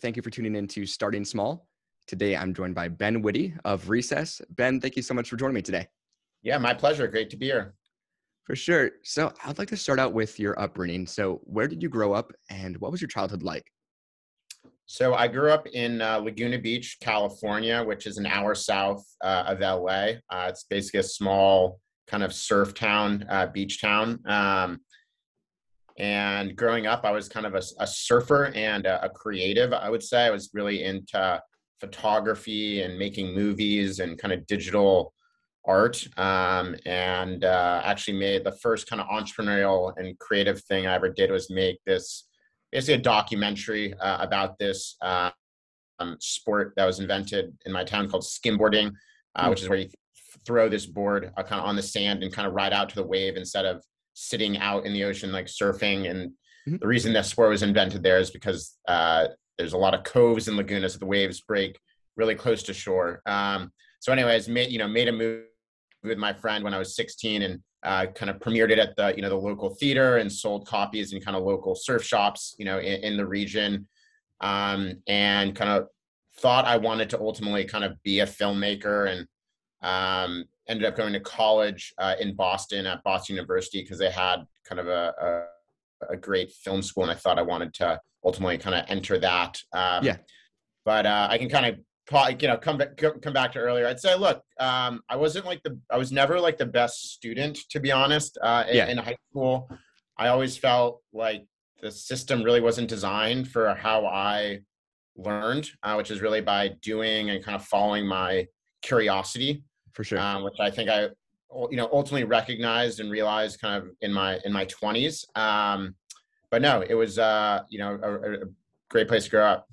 Thank you for tuning in to Starting Small. Today, I'm joined by Ben Witte of Recess. Ben, thank you so much for joining me today. Yeah, my pleasure. Great to be here. For sure. So, I'd like to start out with your upbringing. So, where did you grow up and what was your childhood like? So, I grew up in uh, Laguna Beach, California, which is an hour south uh, of LA. Uh, it's basically a small kind of surf town, uh, beach town. Um, and growing up, I was kind of a, a surfer and a, a, creative, I would say. I was really into photography and making movies and kind of digital art. Um, and uh, actually made the first kind of entrepreneurial and creative thing I ever did was make this basically a documentary uh, about this uh, um, sport that was invented in my town called skimboarding, mm-hmm. which is where you throw this board uh, kind of on the sand and kind of ride out to the wave instead of sitting out in the ocean like surfing and mm-hmm. the reason that sport was invented there is because uh, there's a lot of coves and lagunas so the waves break really close to shore um, so anyways made you know made a move with my friend when i was 16 and uh, kind of premiered it at the you know the local theater and sold copies in kind of local surf shops you know in, in the region um, and kind of thought i wanted to ultimately kind of be a filmmaker and um, ended up going to college uh, in Boston at Boston University because they had kind of a, a, a, great film school, and I thought I wanted to ultimately kind of enter that. Um, yeah. But uh, I can kind of you know come back come back to earlier. I'd say, look, um, I wasn't like the I was never like the best student to be honest. Uh, in, yeah. in high school, I always felt like the system really wasn't designed for how I learned, uh, which is really by doing and kind of following my curiosity for sure. Um, which I think I, you know, ultimately recognized and realized kind of in my in my twenties. Um, but no, it was uh, you know a, a, great place to grow up.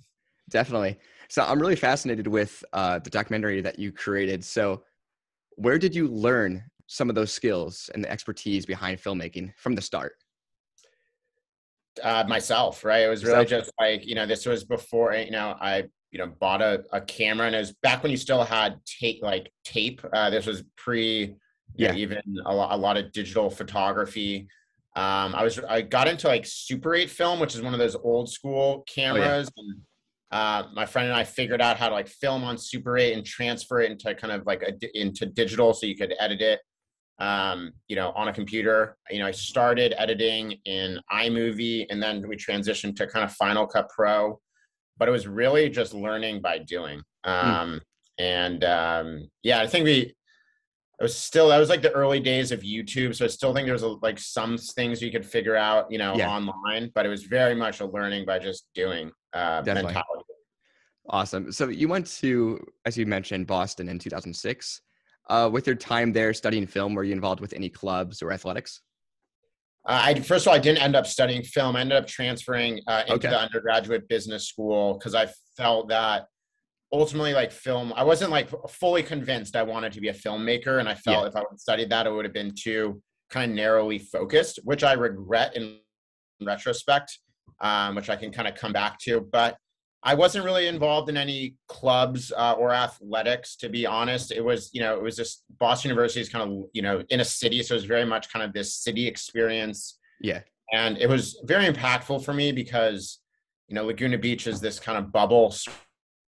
Definitely. So I'm really fascinated with uh, the documentary that you created. So where did you learn some of those skills and the expertise behind filmmaking from the start? Uh, myself, right? It was really just like you know, this was before you know I you know bought a, a camera and it was back when you still had tape like tape uh, this was pre yeah know, even a lot, a lot of digital photography. Um, i was i got into like super 8 film which is one of those old school cameras oh, yeah. and uh, my friend and i figured out how to like film on super 8 and transfer it into kind of like a, into digital so you could edit it um, you know on a computer. You know i started editing in imovie and then we transitioned to kind of final cut pro but it was really just learning by doing. Hmm. Um, mm. And um, yeah, I think we, it was still, that was like the early days of YouTube. So I still think there's a, like some things you could figure out, you know, yeah. online, but it was very much a learning by just doing uh, mentality. Awesome. So you went to, as you mentioned, Boston in 2006. Uh, with your time there studying film, were you involved with any clubs or athletics? Uh, I first of all, I didn't end up studying film. I ended up transferring uh, into okay. the undergraduate business school because I felt that ultimately, like film, I wasn't like fully convinced I wanted to be a filmmaker, and I felt yeah. if I would studied that, it would have been too kind of narrowly focused, which I regret in retrospect, um, which I can kind of come back to. But I wasn't really involved in any clubs uh, or athletics, to be honest. It was, you know, it was just Boston University is kind of, you know, in a city, so it was very much kind of this city experience. Yeah, and it was very impactful for me because, you know, Laguna Beach is this kind of bubble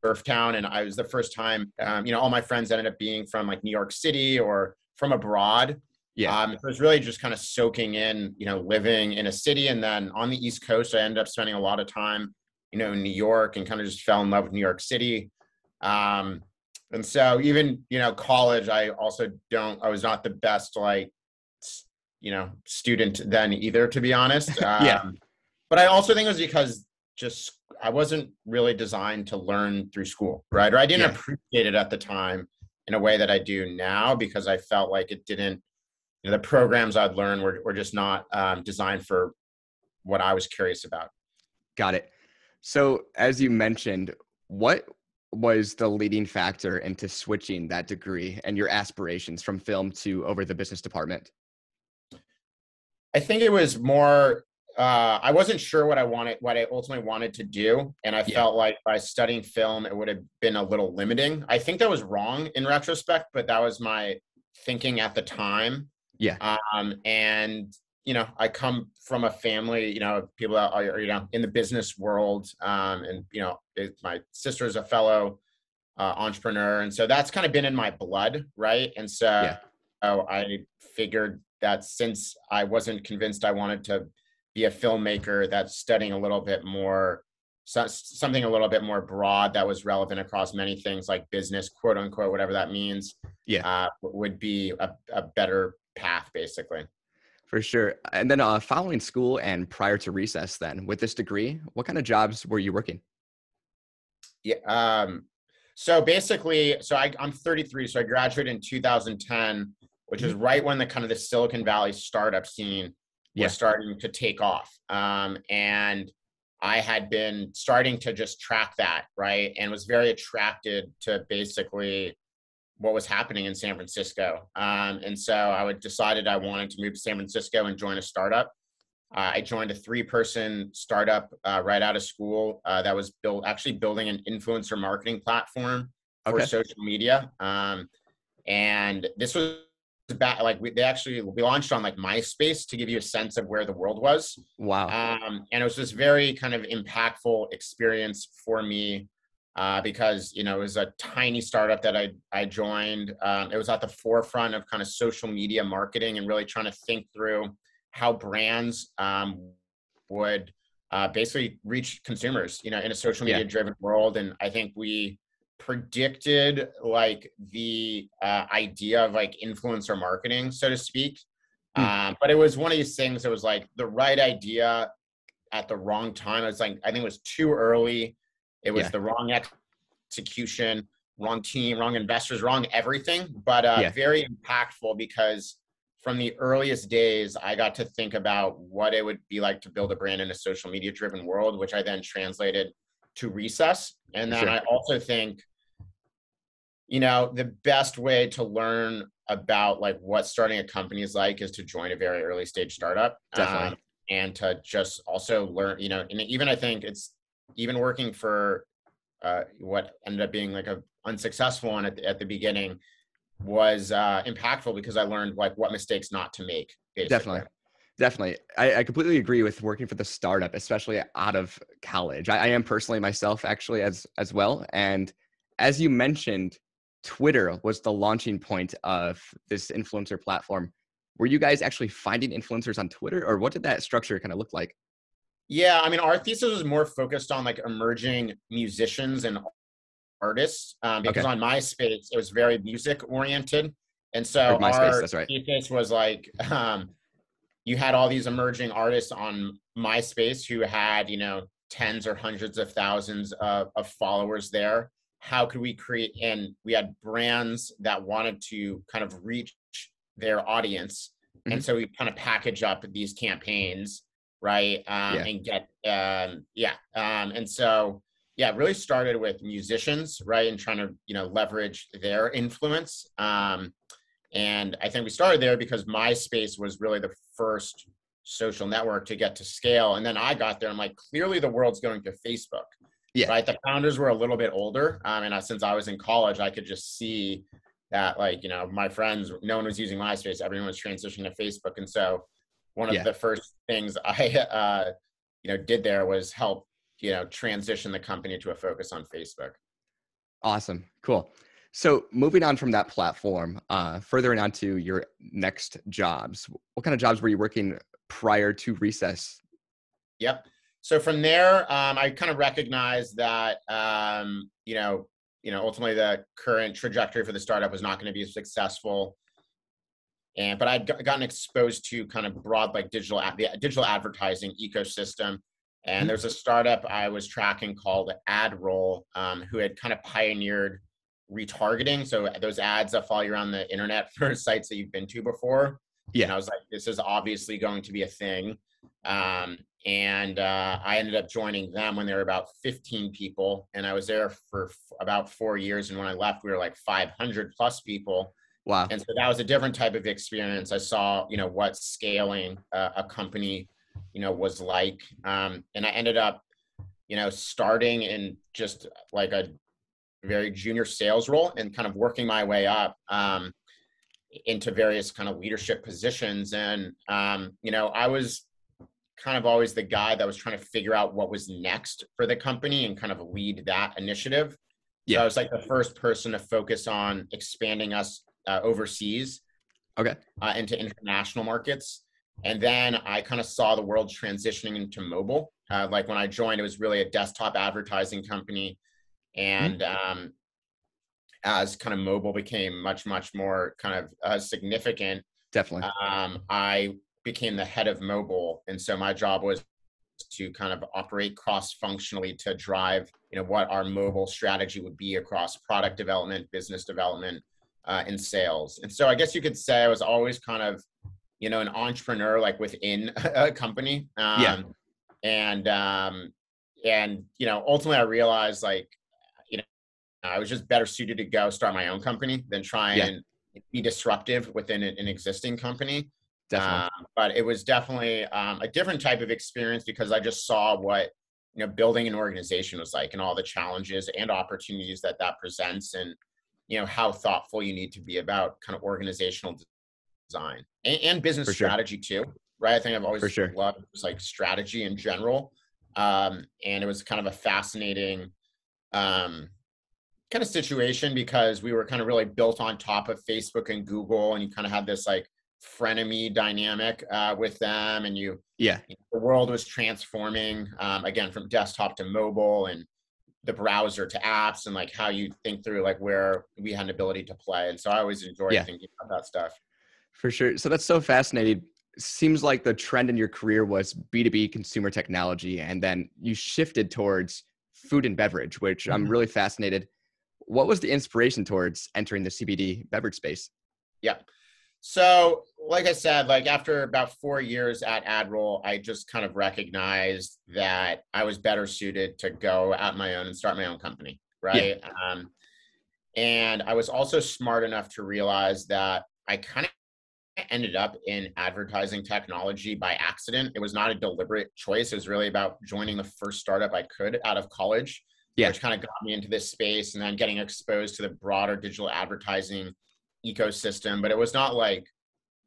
surf town, and I was the first time, um, you know, all my friends ended up being from like New York City or from abroad. Yeah, um, it was really just kind of soaking in, you know, living in a city, and then on the East Coast, I ended up spending a lot of time you know, in New York and kind of just fell in love with New York City. Um, and so even, you know, college, I also don't, I was not the best, like, you know, student then either, to be honest. Um, yeah. But I also think it was because just I wasn't really designed to learn through school, right? Or I didn't yeah. appreciate it at the time in a way that I do now because I felt like it didn't, you know, the programs I'd learned were, were just not um, designed for what I was curious about. Got it. So, as you mentioned, what was the leading factor into switching that degree and your aspirations from film to over the business department? I think it was more uh, I wasn't sure what I wanted, what I ultimately wanted to do, and I yeah. felt like by studying film, it would have been a little limiting. I think that was wrong in retrospect, but that was my thinking at the time. Yeah. Um, and you know, I come from a family, you know, people that are, you know, in the business world. Um, and, you know, it, my sister is a fellow uh, entrepreneur. And so that's kind of been in my blood. Right. And so yeah. I figured that since I wasn't convinced I wanted to be a filmmaker, that studying a little bit more so, something a little bit more broad that was relevant across many things like business, quote unquote, whatever that means. Yeah, uh, would be a, a better path, basically. For sure. And then, uh, following school and prior to recess, then with this degree, what kind of jobs were you working? Yeah. Um, so basically, so I, I'm 33, so I graduated in 2010, which is mm-hmm. right when the kind of the Silicon Valley startup scene was yeah. starting to take off. Um, and I had been starting to just track that, right? And was very attracted to basically what was happening in San Francisco. Um, and so I would decided I wanted to move to San Francisco and join a startup. Uh, I joined a three-person startup uh, right out of school uh, that was built actually building an influencer marketing platform for okay. social media. Um, and this was back like we, they actually we launched on like MySpace to give you a sense of where the world was. Wow. Um, and it was this very kind of impactful experience for me uh, because you know it was a tiny startup that I I joined. Um, it was at the forefront of kind of social media marketing and really trying to think through how brands um, would uh, basically reach consumers, you know, in a social media driven yeah. world. And I think we predicted like the uh, idea of like influencer marketing, so to speak. Mm. Um, but it was one of these things that was like the right idea at the wrong time. It was like I think it was too early. It was yeah. the wrong execution, wrong team, wrong investors, wrong everything. But uh, yeah. very impactful because from the earliest days, I got to think about what it would be like to build a brand in a social media driven world, which I then translated to Recess. And then sure. I also think you know the best way to learn about like what starting a company is like is to join a very early stage startup definitely um, and to just also learn you know and even i think it's even working for uh, what ended up being like a unsuccessful one at the, at the beginning was uh, impactful because i learned like what mistakes not to make basically. definitely definitely I, I, completely agree with working for the startup especially out of college I, I am personally myself actually as as well and as you mentioned Twitter was the launching point of this influencer platform. Were you guys actually finding influencers on Twitter, or what did that structure kind of look like? Yeah, I mean, our thesis was more focused on like emerging musicians and artists um, because okay. on MySpace it was very music oriented, and so MySpace, our that's right. thesis was like um, you had all these emerging artists on MySpace who had you know tens or hundreds of thousands of, of followers there how could we create and we had brands that wanted to kind of reach their audience mm-hmm. and so we kind of package up these campaigns right um, yeah. and get um, yeah um, and so yeah really started with musicians right and trying to you know leverage their influence um, and i think we started there because myspace was really the first social network to get to scale and then i got there i'm like clearly the world's going to facebook yeah. Right. The founders were a little bit older. Um, and I, since I was in college, I could just see that, like, you know, my friends, no one was using MySpace. Everyone was transitioning to Facebook. And so one of yeah. the first things I, uh, you know, did there was help, you know, transition the company to a focus on Facebook. Awesome. Cool. So moving on from that platform, uh, furthering on to your next jobs, what kind of jobs were you working prior to Recess? Yep so from there, um, I kind of recognized that um, you know, you know, ultimately the current trajectory for the startup was not going to be successful. And but I'd gotten exposed to kind of broad like digital the digital advertising ecosystem. And mm-hmm. there's a startup I was tracking called AdRoll, um, who had kind of pioneered retargeting. So those ads that follow you around the internet for sites that you've been to before. Yeah. And I was like, this is obviously going to be a thing. Um, and uh, I ended up joining them when they were about 15 people, and I was there for f- about four years. And when I left, we were like 500 plus people. Wow! And so that was a different type of experience. I saw, you know, what scaling uh, a company, you know, was like, um, and I ended up, you know, starting in just like a very junior sales role and kind of working my way up. Um, into various kind of leadership positions. And, um, you know, I was kind of always the guy that was trying to figure out what was next for the company and kind of lead that initiative. Yeah. So I was like the first person to focus on expanding us uh, overseas. Okay. Uh, into international markets. And then I kind of saw the world transitioning into mobile. Uh, like when I joined, it was really a desktop advertising company. Mm-hmm. And mm-hmm. um, as kind of mobile became much, much more kind of uh, significant, definitely, um, I became the head of mobile. And so my job was to kind of operate cross functionally to drive you know what our mobile strategy would be across product development business development uh, and sales. And so i guess you could say i was always kind of you know an entrepreneur like within a company. Um, yeah and um and you know ultimately i realized like you know i was just better suited to go start my own company than try yeah. and be disruptive within an, existing company. Definitely. Um, but it was definitely um, a different type of experience because i just saw what you know building an organization was like and all the challenges and opportunities that that presents. And you know how thoughtful you need to be about kind of organizational design and, and business strategy too right? I think I've always sure. loved like strategy in general. Um, and it was kind of a fascinating um, kind of situation because we were kind of really built on top of Facebook and Google, and you kind of had this like frenemy dynamic uh, with them, and you yeah, you know, the world was transforming um, again from desktop to mobile and the browser to apps and like how you think through like where we had an ability to play and so i always enjoy yeah. thinking about that stuff for sure so that's so fascinating seems like the trend in your career was B2B consumer technology, and then you shifted towards food and beverage, which mm-hmm. I'm really fascinated. What was the inspiration towards entering the CBD beverage space? Yeah. So, like I said, like after about four years at AdRoll, I just kind of recognized that I was better suited to go out my own and start my own company, right? Yeah. Um, and I was also smart enough to realize that I kind of ended up in advertising technology by accident. It was not a deliberate choice. It was really about joining the first startup I could out of college, yeah. which kind of got me into this space and then getting exposed to the broader digital advertising ecosystem. But it was not like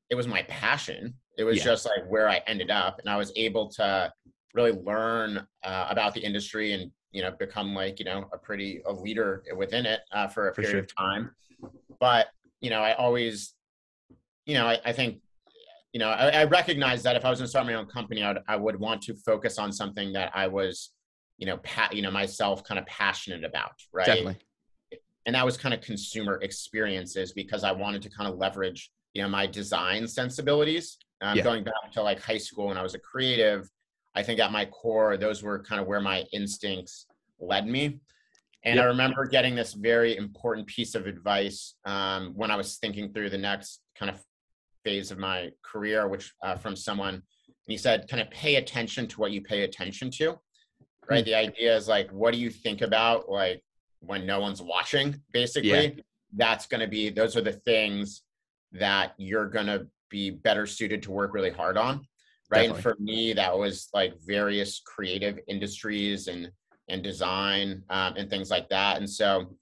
it was my passion. It was yeah. just like where I ended up. And I was able to really learn uh, about the industry and, you know, become like, you know, a pretty a leader within it uh, for a for period sure. of time. But, you know, I always you know, I, I think, you know, I, I, recognize that if I was going to start my own company, I would, I would want to focus on something that I was, you know, pa- you know, myself kind of passionate about, right? Definitely. And that was kind of consumer experiences because I wanted to kind of leverage, you know, my design sensibilities. Um, yeah. Going back to like high school when I was a creative, I think at my core, those were kind of where my instincts led me. And yep. I remember getting this very important piece of advice um, when I was thinking through the next kind of phase of my career, which uh, from someone, and he said, kind of pay attention to what you pay attention to, right? Mm-hmm. The idea is like, what do you think about like when no one's watching, basically? Yeah. That's going to be, those are the things that you're going to be better suited to work really hard on. Right. Definitely. And for me, that was like various creative industries and, and design um, and things like that. And so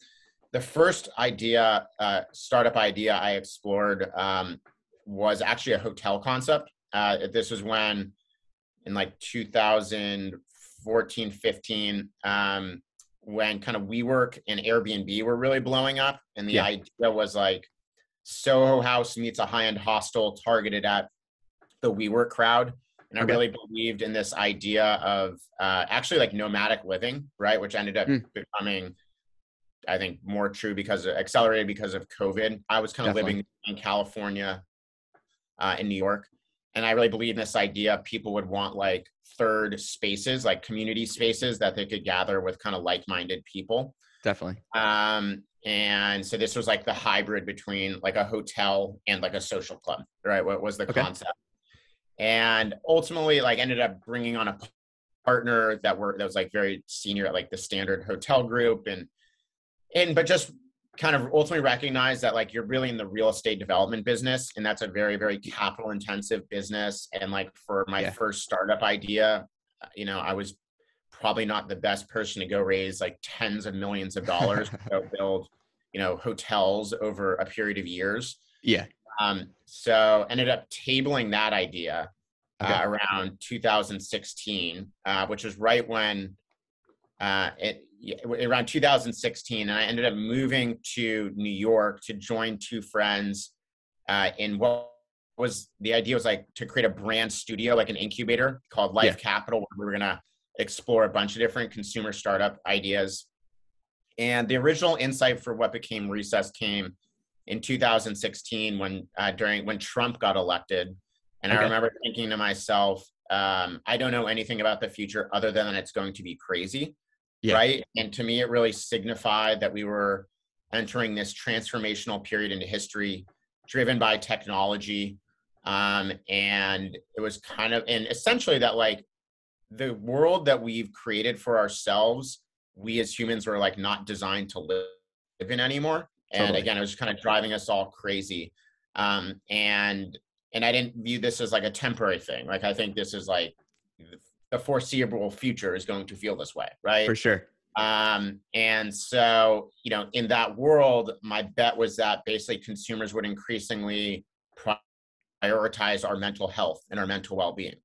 the first idea, uh, startup idea I explored um, was actually a hotel concept. Uh, this was when, in like 2014, 15, um, when kind of WeWork and Airbnb were really blowing up, and the yeah. idea was like Soho House meets a high-end hostel targeted at the WeWork crowd. And I really believed in this idea of uh, actually like nomadic living, right? Which ended up mm. becoming I think more true because of, accelerated because of COVID. I was kind of Definitely. living in California, uh, in New York, and I really believe in this idea people would want like third spaces, like community spaces that they could gather with kind of like-minded people. Definitely. Um, and so this was like the hybrid between like a hotel and like a social club, right? What was the okay. concept? And ultimately, like ended up bringing on a partner that were that was like very senior at like the standard hotel group and and but just kind of ultimately recognize that like you're really in the real estate development business and that's a very very capital intensive business and like for my yeah. first startup idea uh, you know i was probably not the best person to go raise like tens of millions of dollars to go build you know hotels over a period of years yeah Um, so ended up tabling that idea Okay. uh, around 2016, uh, which was right when uh, it around 2016, and I ended up moving to New York to join two friends uh, in what was the idea was like to create a brand studio, like an incubator called Life Capital, where we were gonna explore a bunch of different consumer startup ideas. And the original insight for what became Recess came in 2016 when uh, during when Trump got elected, and I remember thinking to myself, um, I don't know anything about the future other than it's going to be crazy, Yeah. right? And to me, it really signified that we were entering this transformational period into history, driven by technology, um, and it was kind of and essentially that like the world that we've created for ourselves, we as humans were like not designed to live in anymore. And Totally. again, it was kind of driving us all crazy. Um, and and I didn't view this as like a temporary thing. Like I think this is like the foreseeable future is going to feel this way, right? For sure. Um, and so, you know, in that world, my bet was that basically consumers would increasingly prioritize our mental health and our mental well-being,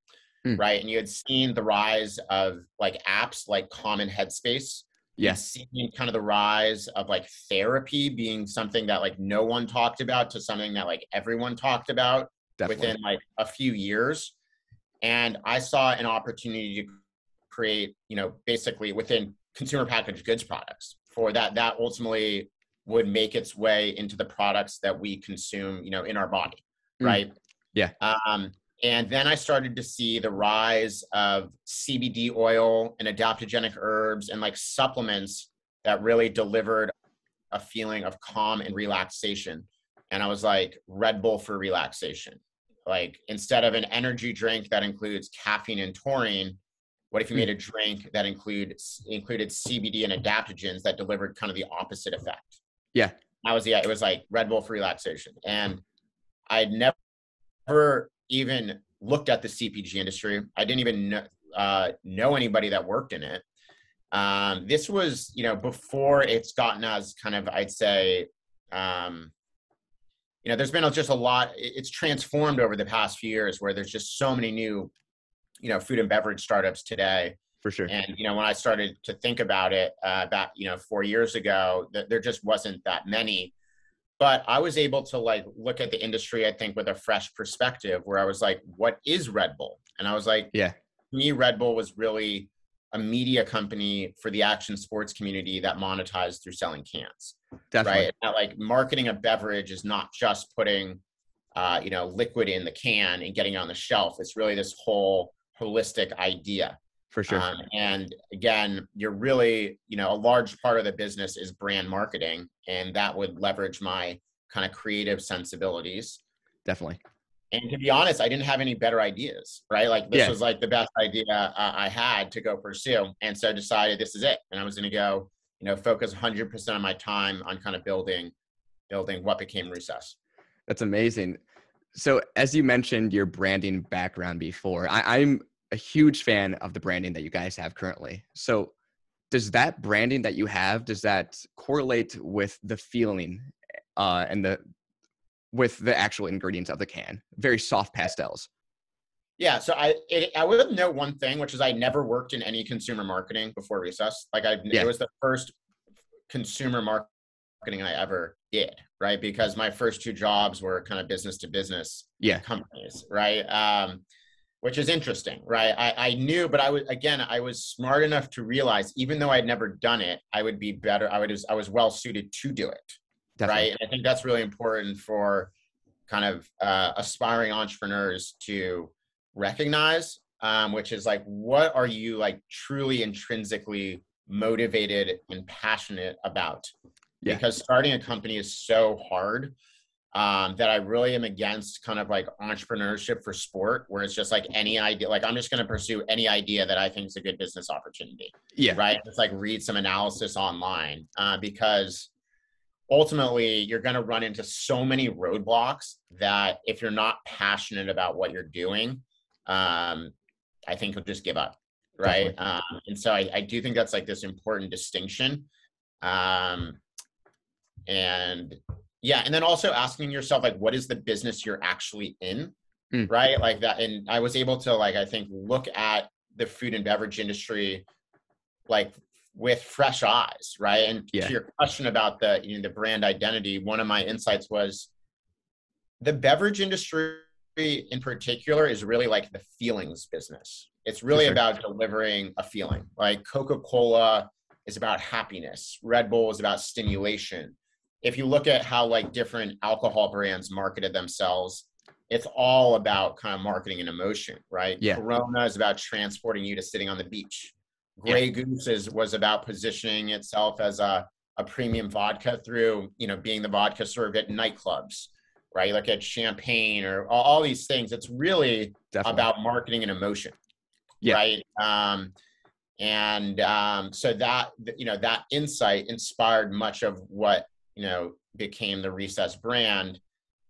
Mm. right? And you had seen the rise of like apps like Calm and Headspace. Yes. seen kind of the rise of like therapy being something that like no one talked about to something that like everyone talked about Definitely. within like a few years and i saw an opportunity to create you know basically within consumer packaged goods products for that that ultimately would make its way into the products that we consume you know in our body Mm. right Yeah. um and then i started to see the rise of cbd oil and adaptogenic herbs and like supplements that really delivered a feeling of calm and relaxation and i was like red bull for relaxation like instead of an energy drink that includes caffeine and taurine what if you Hmm. made a drink that include included cbd and adaptogens that delivered kind of the opposite effect Yeah. that was yeah it was like red bull for relaxation and i'd never ever even looked at the cpg industry i didn't even know, uh, know anybody that worked in it um, this was you know before it's gotten as kind of i'd say um, you know there's been just a lot it's transformed over the past few years where there's just so many new you know food and beverage startups today For sure. and you know when i started to think about it uh, about you know four years ago th- there just wasn't that many but i was able to like look at the industry i think with a fresh perspective where i was like what is red bull and i was like Yeah. to me red bull was really a media company for the action sports community that monetized through selling cans Definitely. right? That, like marketing a beverage is not just putting, uh, you know, liquid in the can and getting it on the shelf. It's really this whole holistic idea. For sure. Um, and again, you're really, you know, a large part of the business is brand marketing, and that would leverage my kind of creative sensibilities. Definitely. And to be honest, I didn't have any better ideas, right? Like this Yeah. was like the best idea uh, I had to go pursue, and so I decided this is it, and I was going to go, you know, focus 100% of my time on kind of building, building what became Recess. That's amazing. So, as you mentioned your branding background before, I, I'm a huge fan of the branding that you guys have currently. So, does that branding that you have does that correlate with the feeling uh, and the with the actual ingredients of the can? Very soft pastels. Yeah, so I it, I would note one thing, which is I never worked in any consumer marketing before Recess. Like I, Yeah. it was the first consumer marketing I ever did, right? Because my first two jobs were kind of business to business Yeah. companies, right? Um, which is interesting, right? I, I knew, but I was again, I was smart enough to realize, even though I'd never done it, I would be better. I would, I was well suited to do it, Definitely. right? And I think that's really important for kind of uh, aspiring entrepreneurs to recognize, um, which is like, what are you like truly intrinsically motivated and passionate about? Yeah. Because starting a company is so hard um, that I really am against kind of like entrepreneurship for sport, where it's just like any idea, like I'm just going to pursue any idea that I think is a good business opportunity Yeah. right? It's like read some analysis online uh, because ultimately you're going to run into so many roadblocks that if you're not passionate about what you're doing, um, I think you'll just give up, right? Um, and so I, I do think that's like this important distinction. Um, and yeah and then also asking yourself like what is the business you're actually in Mm. right like that and i was able to like i think look at the food and beverage industry like with fresh eyes right? And Yeah. to your question about the you know the brand identity one of my insights was the beverage industry in particular is really like the feelings business. It's really sure. about delivering a feeling. Like coca-cola is about happiness. Red bull is about stimulation. If you look at how like different alcohol brands marketed themselves it's all about kind of marketing and emotion right? Yeah. corona is about transporting you to sitting on the beach Yeah. gray goose is, was about positioning itself as a, a premium vodka through you know being the vodka served at nightclubs right look at champagne or all, all these things it's really Definitely. about marketing and emotion Yeah. right um, and um, so that you know that insight inspired much of what you know became the recess brand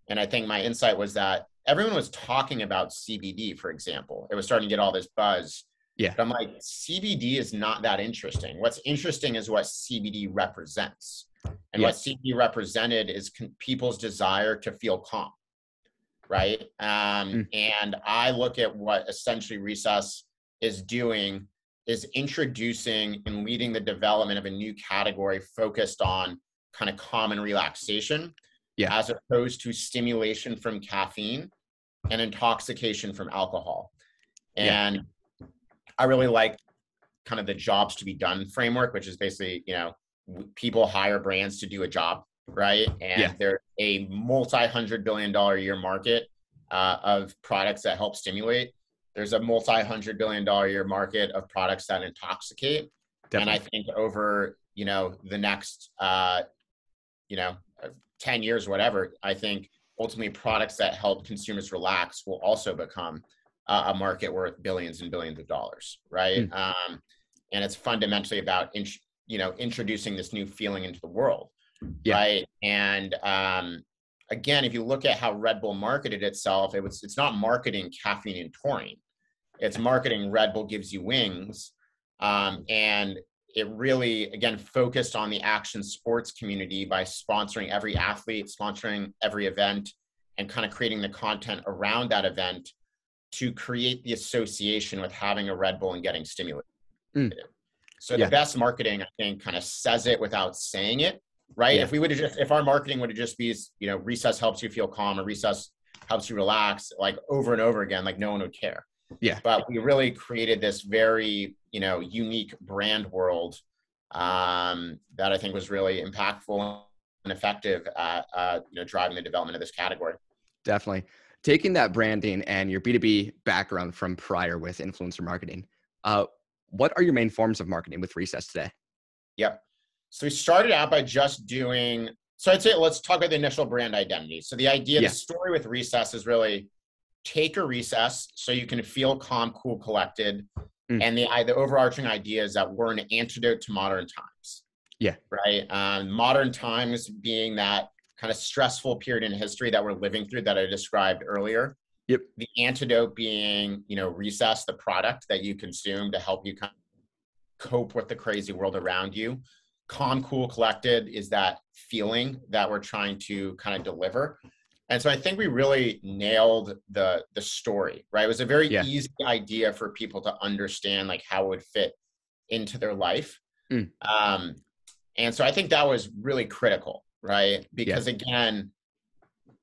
and i think my insight was that everyone was talking about cbd for example it was starting to get all this buzz Yeah. but i'm like cbd is not that interesting what's interesting is what cbd represents and Yeah. what cbd represented is con- people's desire to feel calm right um, Mm. and i look at what essentially recess is doing is introducing and leading the development of a new category focused on kind of common relaxation Yeah. as opposed to stimulation from caffeine and intoxication from alcohol Yeah. I really like kind of the jobs to be done framework which is basically you know people hire brands to do a job right and Yeah. they're a multi-hundred billion dollar a year market uh, of products that help stimulate there's a multi-hundred billion dollar a year market of products that intoxicate Definitely. and I think over you know the next uh, you know uh, ten years, whatever, I think ultimately products that help consumers relax will also become a market worth billions and billions of dollars, right? Um, and it's fundamentally about in, you know introducing this new feeling into the world, Yeah. right? And um, again, if you look at how Red Bull marketed itself, it was it's not marketing caffeine and taurine. It's marketing Red Bull gives you wings, um, and it really again focused on the action sports community by sponsoring every athlete, sponsoring every event, and kind of creating the content around that event to create the association with having a Red Bull and getting stimulated. Mm. So Yeah. the best marketing, I think, kind of says it without saying it, right? Yeah. If we would have just, if our marketing would have just be, you know, recess helps you feel calm, or recess helps you relax, like over and over again, like no one would care. Yeah. But we really created this very, you know, unique brand world um, that I think was really impactful and effective at, uh, you know, driving the development of this category. Definitely. Taking that branding and your B2B background from prior with influencer marketing, uh, what are your main forms of marketing with Recess today? Yep. So we started out by just doing. So I'd say let's talk about the initial brand identity. So the idea, Yeah. the story with Recess is really take a recess so you can feel calm, cool, collected. Mm. And the the overarching idea is that we're an antidote to modern times. Yeah. Right. Um, modern times being that kind of stressful period in history that we're living through that I described earlier. Yep. The antidote being, you know, recess, the product that you consume to help you kind of cope with the crazy world around you. Calm, cool, collected is that feeling that we're trying to kind of deliver. And so I think we really nailed the the story, right? It was a very Yeah. easy idea for people to understand like how it would fit into their life. Mm. Um, and so I think that was really critical, right? Because again,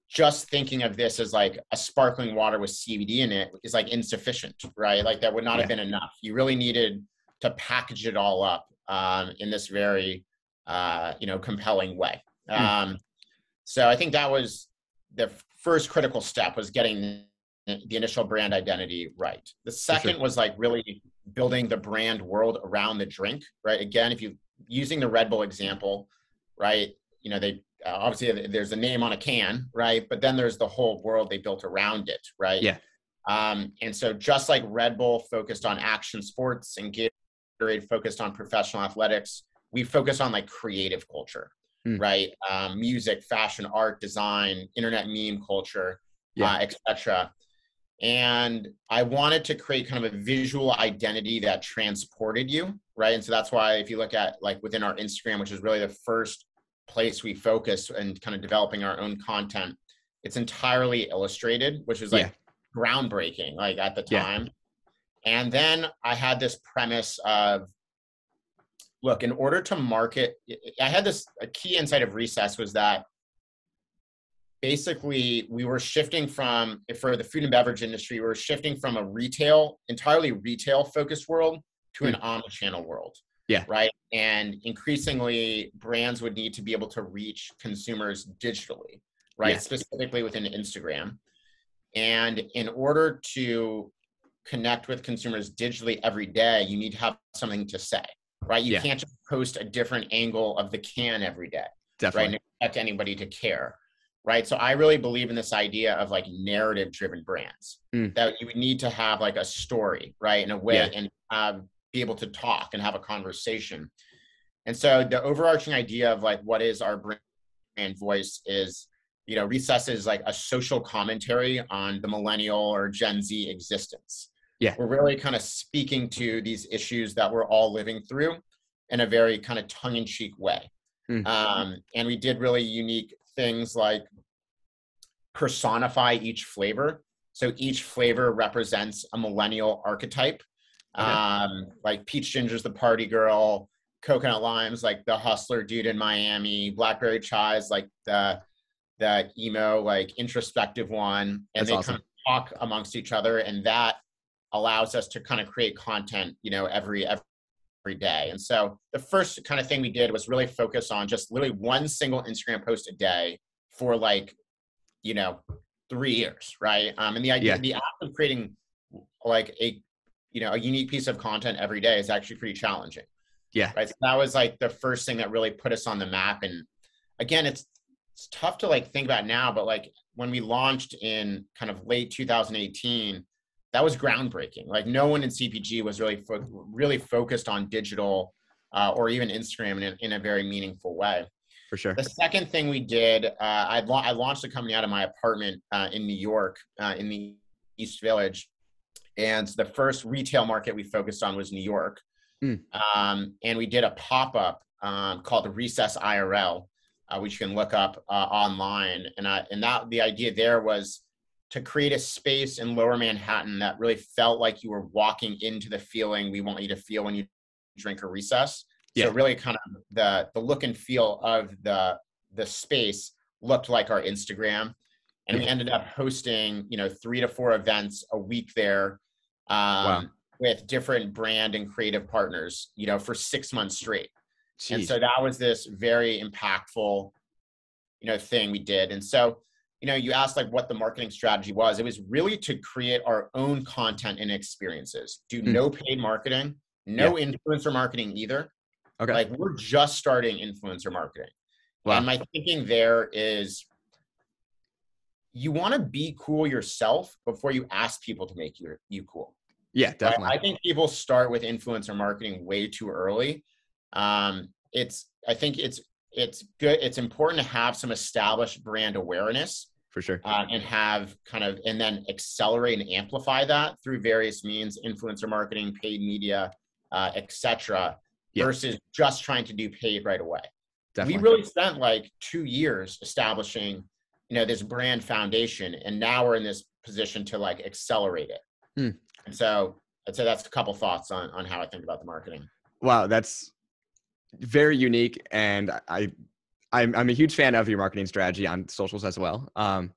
just thinking of this as like a sparkling water with CBD in it is like insufficient, right? Like that would not have been enough. You really needed to package it all up um, in this very, uh, you know, compelling way. Mm. Um, so I think that was the first critical step was getting the initial brand identity right. The second was like really building the brand world around the drink, right? Again, if you using the Red Bull example, right? You know, they uh, obviously there's a name on a can, right? But then there's the whole world they built around it, right? Yeah. Um, and so just like Red Bull focused on action sports and Gatorade focused on professional athletics, we focus on like creative culture, Hmm. right? Um, music, fashion, art, design, internet meme culture, Yeah. uh, etc. And I wanted to create kind of a visual identity that transported you, right? And so that's why if you look at like within our Instagram, which is really the first place we focus and kind of developing our own content, it's entirely illustrated, which is like yeah. groundbreaking, like at the time. Yeah. And then I had this premise of look, in order to market, I had this a key insight of Recess was that basically we were shifting from for the food and beverage industry, we were shifting from a retail, entirely retail focused world to an mm. omni-channel world. Yeah. Right. And increasingly brands would need to be able to reach consumers digitally, right? Yeah. Specifically within Instagram. And in order to connect with consumers digitally every day, you need to have something to say, right? You yeah. can't just post a different angle of the can every day. Definitely. Right. And expect anybody to care. Right. So I really believe in this idea of like narrative driven brands mm. that you would need to have like a story, right? In a way yeah. and have be able to talk and have a conversation. And so the overarching idea of like what is our brand voice is, you know, Recess is like a social commentary on the millennial or Gen Z existence. Yeah. We're really kind of speaking to these issues that we're all living through in a very kind of tongue-in-cheek way. Mm-hmm. Um, and we did really unique things like personify each flavor. So each flavor represents a millennial archetype Okay. Um, like peach ginger's the party girl, coconut limes like the hustler dude in Miami, blackberry chai is like the the emo like introspective one, and That's they awesome. kind of talk amongst each other, and that allows us to kind of create content, you know, every every day. And so the first kind of thing we did was really focus on just literally one single Instagram post a day for like, you know, three years, right? Um, and the idea, yeah. the act of creating like a you know a unique piece of content every day is actually pretty challenging. Yeah. Right? So that was like the first thing that really put us on the map. And again it's it's tough to like think about now but like when we launched in kind of late 2018 that was groundbreaking. Like no one in cpg was really fo- really focused on digital uh, or even instagram in, in a very meaningful way. For sure. The second thing we did uh, I, la- I launched a company out of my apartment uh, in new york uh, in the east village and the first retail market we focused on was New York. Mm. Um, and we did a pop up um, called the Recess IRL, uh, which you can look up uh, online. And, uh, and that the idea there was to create a space in lower Manhattan that really felt like you were walking into the feeling we want you to feel when you drink a recess. Yeah. So really kind of the the look and feel of the the space looked like our Instagram. And we ended up hosting, you know, three to four events a week there um, wow. with different brand and creative partners, you know, for six months straight. Jeez. And so that was this very impactful, you know, thing we did. And so, you know, you asked like what the marketing strategy was. It was really to create our own content and experiences. Do mm. no paid marketing, no yeah. influencer marketing either. Okay. Like we're just starting influencer marketing. Wow. And my thinking there is you want to be cool yourself before you ask people to make you you cool. Yeah, definitely. I, I think people start with influencer marketing way too early. Um, it's I think it's it's good. It's important to have some established brand awareness for sure, uh, and have kind of and then accelerate and amplify that through various means, influencer marketing, paid media, uh, etc. Yeah. Versus just trying to do paid right away. Definitely. We really spent like two years establishing you know this brand foundation and now we're in this position to like accelerate it. Hmm. and so i'd say that's a couple thoughts on on how i think about the marketing. Wow that's very unique and i i'm, I'm a huge fan of your marketing strategy on socials as well. Um,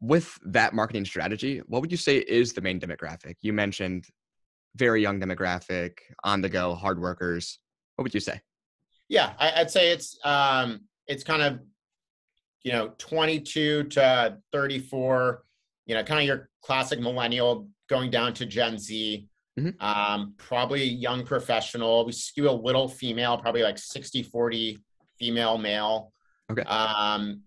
with that marketing strategy what would you say is the main demographic? You mentioned very young demographic on the go hard workers. What would you say? Yeah I, would say it's um it's kind of you know 22 to 34 you know kind of your classic millennial going down to gen z. Mm-hmm. um, probably young professional. We skew a little female probably like 60 40 female male. Okay. Um,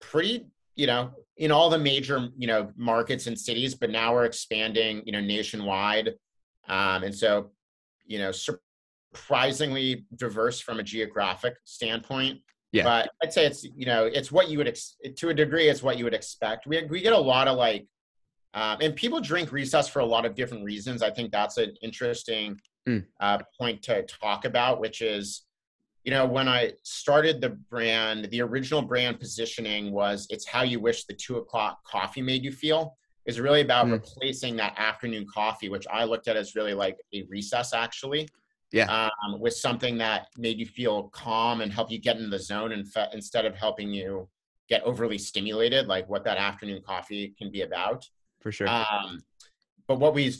pretty you know in all the major you know markets and cities but now we're expanding you know nationwide. Um, and so you know surprisingly diverse from a geographic standpoint yeah. But I'd say it's you know it's what you would ex- to a degree it's what you would expect. We we get a lot of like, um, and people drink recess for a lot of different reasons. I think that's an interesting mm. uh, point to talk about, which is you know, when I started the brand, the original brand positioning was it's how you wish the two o'clock coffee made you feel. Is really about mm. replacing that afternoon coffee, which I looked at as really like a recess actually. Yeah. Um, with something that made you feel calm and help you get in the zone and fe- instead of helping you get overly stimulated, like what that afternoon coffee can be about. For sure. Um, but what we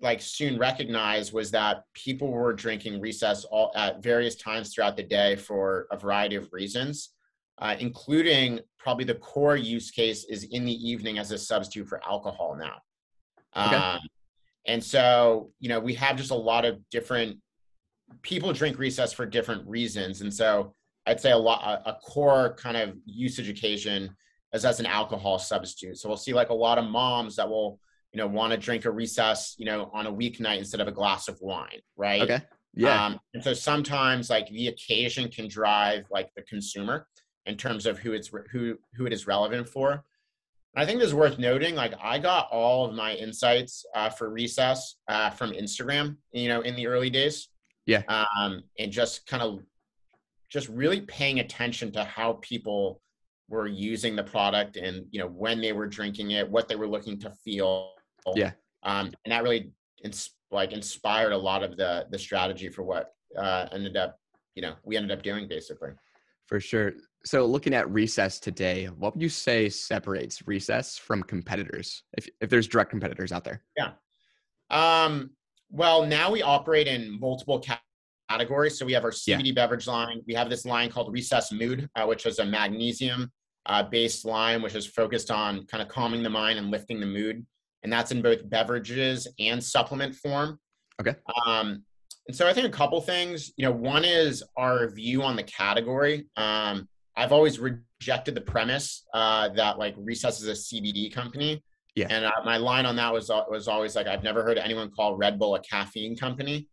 like soon recognized was that people were drinking recess all at various times throughout the day for a variety of reasons, uh, including probably the core use case is in the evening as a substitute for alcohol now. Okay. Um, and so, you know, we have just a lot of different people drink recess for different reasons. And so I'd say a lot, a, a core kind of usage occasion is as an alcohol substitute. So we'll see like a lot of moms that will you know, want to drink a recess, you know, on a weeknight instead of a glass of wine, right? Okay. Yeah. Um, and so sometimes like the occasion can drive like the consumer in terms of who it's who who it is relevant for. I think it's worth noting, like I got all of my insights uh, for recess uh, from Instagram, you know, in the early days. Yeah. Um, and just kind of just really paying attention to how people were using the product and you know when they were drinking it, what they were looking to feel yeah. Um, and that really ins- like inspired a lot of the the strategy for what uh, ended up, you know, we ended up doing basically. For sure. So looking at Recess today, what would you say separates Recess from competitors? If if there's direct competitors out there? Yeah. Um, well, now we operate in multiple categories. So we have our CBD yeah. beverage line. We have this line called Recess Mood, uh, which is a magnesium uh, based line, which is focused on kind of calming the mind and lifting the mood and that's in both beverages and supplement form. Okay. Um, and so I think a couple things. You know, one is our view on the category. Um, I've always rejected the premise uh, that like Recess is a CBD company. Yeah. And uh, my line on that was was always like I've never heard anyone call Red Bull a caffeine company.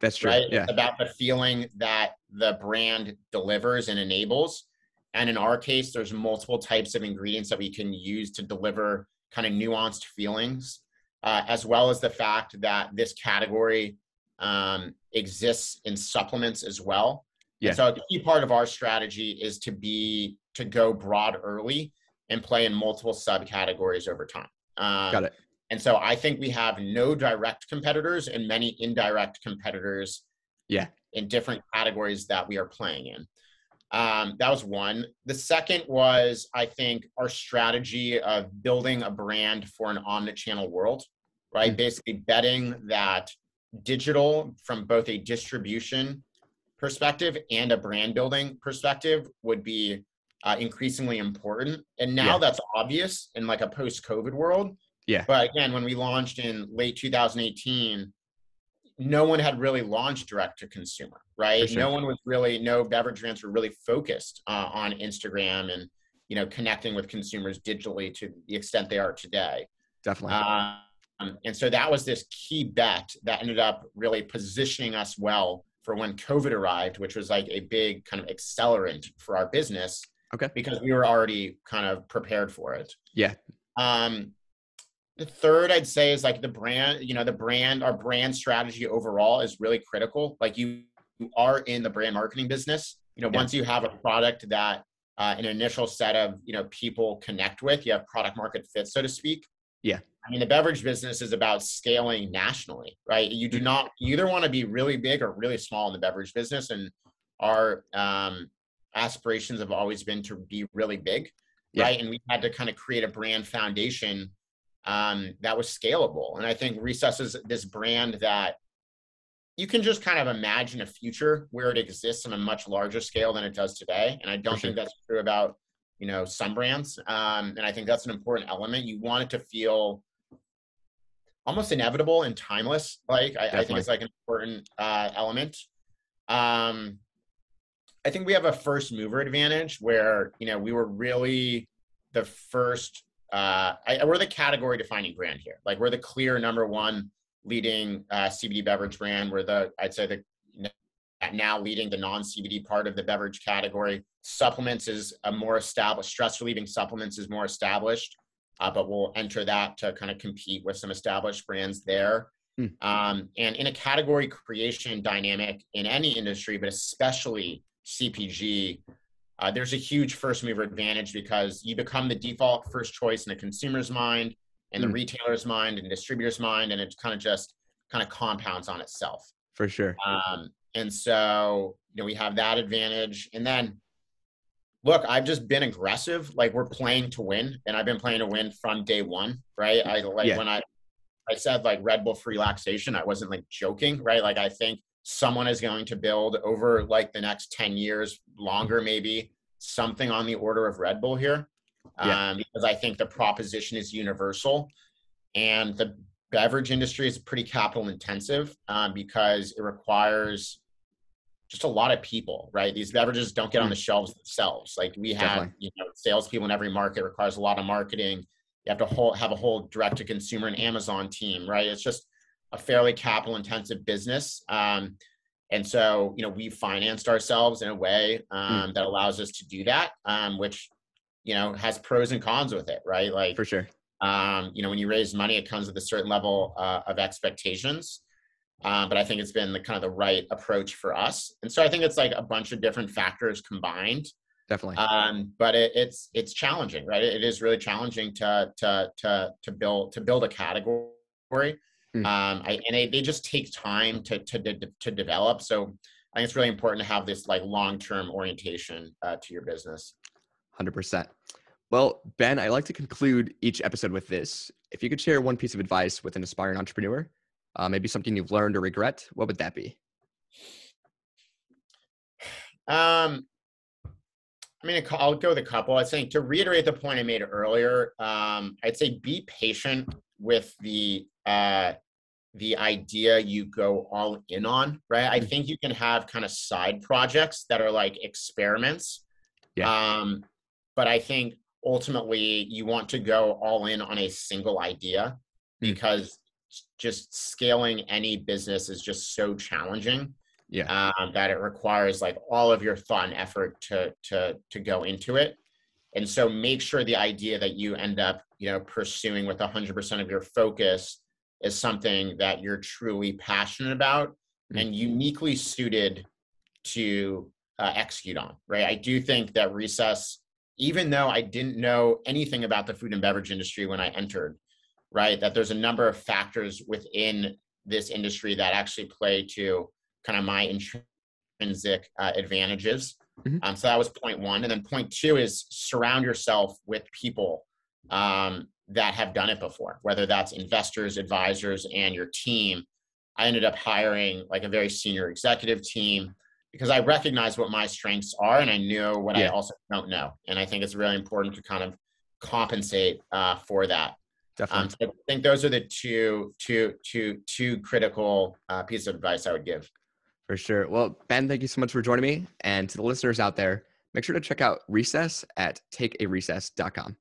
That's true. Right. Yeah. It's about the feeling that the brand delivers and enables. And in our case, there's multiple types of ingredients that we can use to deliver kind of nuanced feelings, uh, as well as the fact that this category um, exists in supplements as well. Yeah. so a key part of our strategy is to be to go broad early and play in multiple subcategories over time. Um, Got it. And so I think we have no direct competitors and many indirect competitors. Yeah. In different categories that we are playing in. Um, that was one. The second was, I think, our strategy of building a brand for an omni-channel world, right? Mm-hmm. Basically, betting that digital, from both a distribution perspective and a brand building perspective, would be uh, increasingly important. And now yeah. that's obvious in like a post-COVID world. Yeah. But again, when we launched in late 2018, no one had really launched direct to consumer, right? Sure. No one was really, no beverage brands were really focused uh, on Instagram and, you know, connecting with consumers digitally to the extent they are today. Definitely. Um, and so that was this key bet that ended up really positioning us well for when COVID arrived, which was like a big kind of accelerant for our business. Okay. Because we were already kind of prepared for it. Yeah. Um, the third I'd say is like the brand, you know, the brand, our brand strategy overall is really critical. Like you, you are in the brand marketing business. You know, yeah. once you have a product that uh, an initial set of, you know, people connect with, you have product market fit, so to speak. Yeah. I mean, the beverage business is about scaling nationally, right? You do mm-hmm. not, you either want to be really big or really small in the beverage business. And our um, aspirations have always been to be really big, yeah. right? And we had to kind of create a brand foundation um, that was scalable. And I think Recess is this brand that you can just kind of imagine a future where it exists on a much larger scale than it does today. And I don't sure. think that's true about you know some brands. Um, and I think that's an important element. You want it to feel almost inevitable and timeless. Like I, I think it's like an important uh, element. Um, I think we have a first mover advantage where you know we were really the first uh, I, we're the category defining brand here. Like we're the clear number one leading uh, CBD beverage brand. We're the, I'd say the now leading the non-CBD part of the beverage category. Supplements is a more established, stress relieving supplements is more established, uh, but we'll enter that to kind of compete with some established brands there. Hmm. Um, and in a category creation dynamic in any industry, but especially CPG, uh, there's a huge first mover advantage because you become the default first choice in a consumer's mind, and the mm. retailer's mind, and distributor's mind, and it kind of just kind of compounds on itself. For sure. Um, and so you know we have that advantage, and then look, I've just been aggressive. Like we're playing to win, and I've been playing to win from day one, right? I like yeah. when I I said like Red Bull for relaxation, I wasn't like joking, right? Like I think someone is going to build over like the next 10 years, longer maybe, something on the order of Red Bull here. Yeah. Um, because I think the proposition is universal. And the beverage industry is pretty capital intensive um, because it requires just a lot of people, right? These beverages don't get on the mm. shelves themselves. Like we have, Definitely. you know, salespeople in every market requires a lot of marketing. You have to whole, have a whole direct to consumer and Amazon team, right? It's just a fairly capital intensive business. Um, and so, you know, we financed ourselves in a way um, mm. that allows us to do that, um, which, you know, has pros and cons with it, right? Like, for sure. Um, you know, when you raise money, it comes with a certain level uh, of expectations. Um, but I think it's been the kind of the right approach for us. And so I think it's like a bunch of different factors combined. Definitely. Um, but it, it's it's challenging, right? It, it is really challenging to to to to build to build a category Mm. Um, I, and they, they just take time to, to, to develop. So I think it's really important to have this like long-term orientation uh, to your business. 100%. Well, Ben, I like to conclude each episode with this. If you could share one piece of advice with an aspiring entrepreneur, uh, maybe something you've learned or regret, what would that be? Um, I mean, I'll go with a couple. I think to reiterate the point I made earlier, um, I'd say be patient with the uh, the idea you go all in on, right? I mm. think you can have kind of side projects that are like experiments. Yeah. Um, but I think ultimately you want to go all in on a single idea mm. because just scaling any business is just so challenging. Yeah. Um, that it requires like all of your thought and effort to to to go into it. And so make sure the idea that you end up, you know, pursuing with 100% of your focus is something that you're truly passionate about mm-hmm. and uniquely suited to uh, execute on, right? I do think that Recess, even though I didn't know anything about the food and beverage industry when I entered, right, that there's a number of factors within this industry that actually play to kind of my intrinsic uh, advantages. Mm-hmm. Um, so that was point one. And then point two is surround yourself with people um, that have done it before, whether that's investors, advisors, and your team. I ended up hiring like a very senior executive team because I recognize what my strengths are and I knew what yeah. I also don't know. And I think it's really important to kind of compensate uh, for that. Definitely. Um, so I think those are the two, two, two, two critical uh, pieces of advice I would give. For sure. Well, Ben, thank you so much for joining me. And to the listeners out there, make sure to check out Recess at takearecess.com.